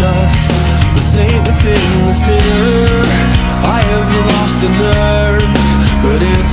between us. The saint is in the sinner I have lost a nerve But it's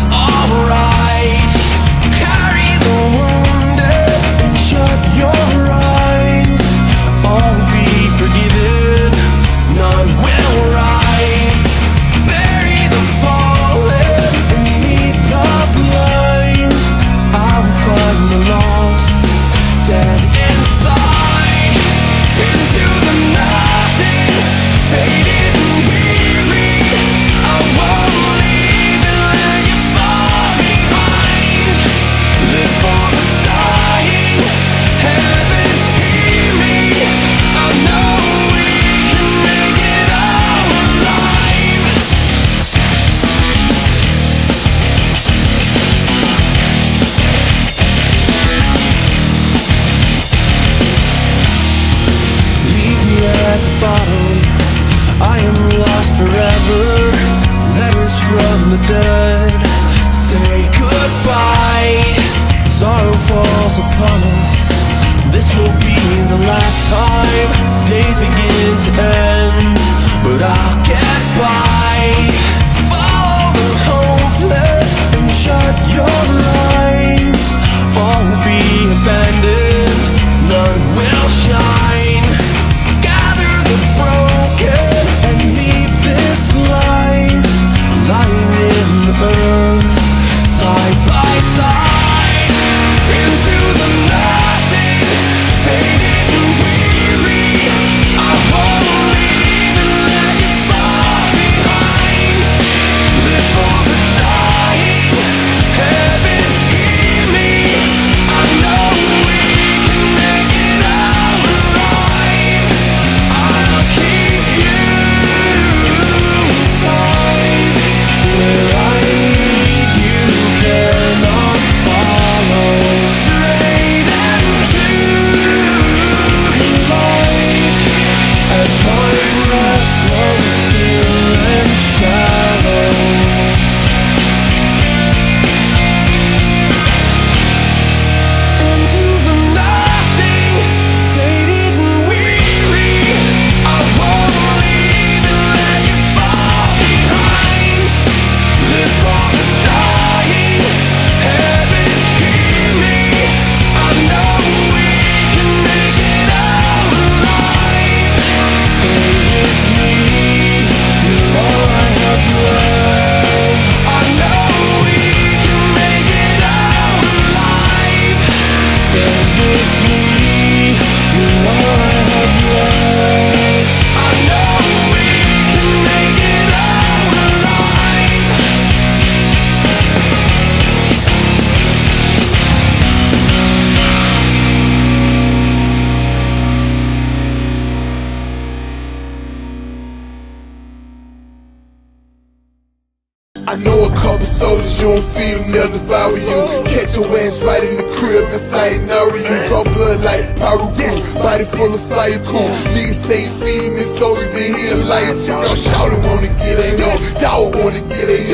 know a couple soldiers, you don't feed them, they'll devour you. Catch your ass right in the crib and sayonara you. Draw blood like Paruku, body full of fire cool. Niggas say feeding me soldiers, then he a liar. Y'all shouting wanna get it, yo. Dog wanna get it,